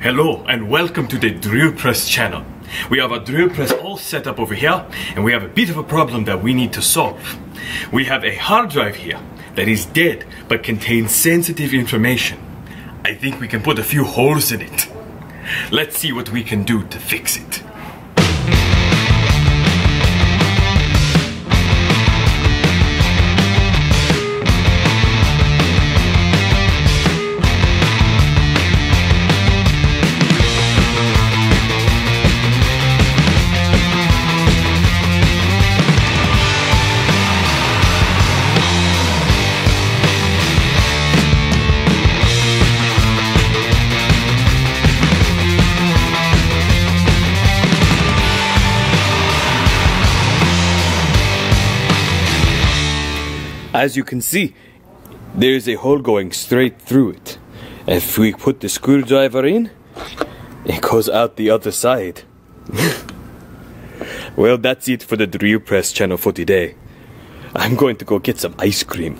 Hello and welcome to the drill press channel. We have a drill press all set up over here and we have a bit of a problem that we need to solve. We have a hard drive here that is dead but contains sensitive information. I think we can put a few holes in it. Let's see what we can do to fix it. As you can see, there is a hole going straight through it. If we put the screwdriver in, it goes out the other side. well, that's it for the drill press channel for today. I'm going to go get some ice cream.